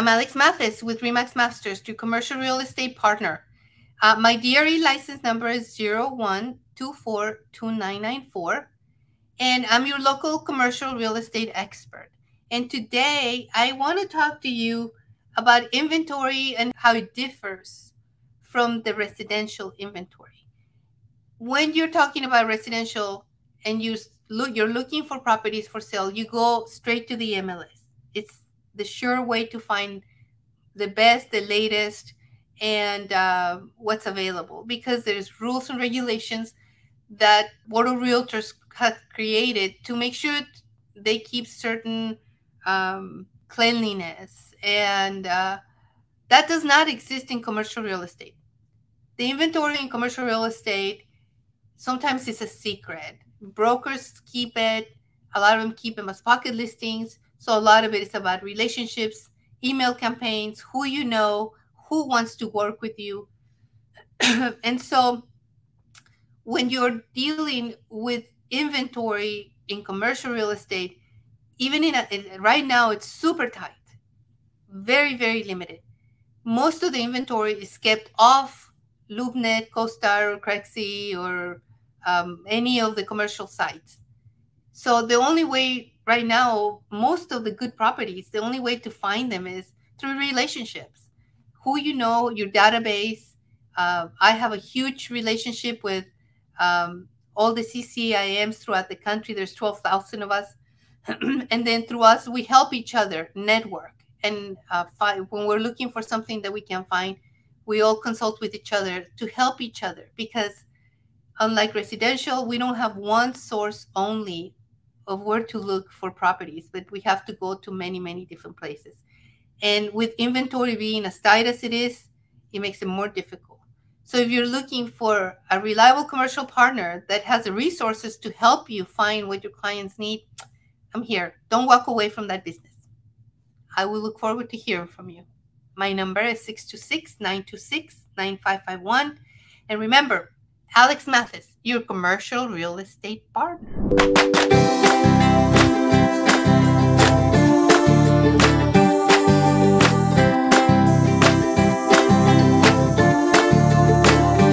I'm Alex Matthes with RE/MAX Masters, your commercial real estate partner. Uh, my DRE license number is 01242994, and I'm your local commercial real estate expert. And today I want to talk to you about inventory and how it differs from the residential inventory. When you're talking about residential and you look, you're looking for properties for sale, you go straight to the MLS. It's the sure way to find the best, the latest, and uh, what's available because there's rules and regulations that of realtors have created to make sure they keep certain um, cleanliness. And uh, that does not exist in commercial real estate. The inventory in commercial real estate sometimes is a secret. Brokers keep it a lot of them keep them as pocket listings so a lot of it is about relationships, email campaigns, who you know, who wants to work with you. and so when you're dealing with inventory in commercial real estate, even in, a, right now, it's super tight, very, very limited. Most of the inventory is kept off LoopNet, CoStar, or Craigslist, or um, any of the commercial sites. So the only way right now, most of the good properties, the only way to find them is through relationships. Who you know, your database. Uh, I have a huge relationship with um, all the CCIMs throughout the country. There's 12,000 of us. and then through us, we help each other network. And uh, find, when we're looking for something that we can find, we all consult with each other to help each other because unlike residential, we don't have one source only of where to look for properties, but we have to go to many, many different places. And with inventory being as tight as it is, it makes it more difficult. So if you're looking for a reliable commercial partner that has the resources to help you find what your clients need, I'm here. Don't walk away from that business. I will look forward to hearing from you. My number is 626 926 9551. And remember, Alex Matthes, your commercial real estate partner.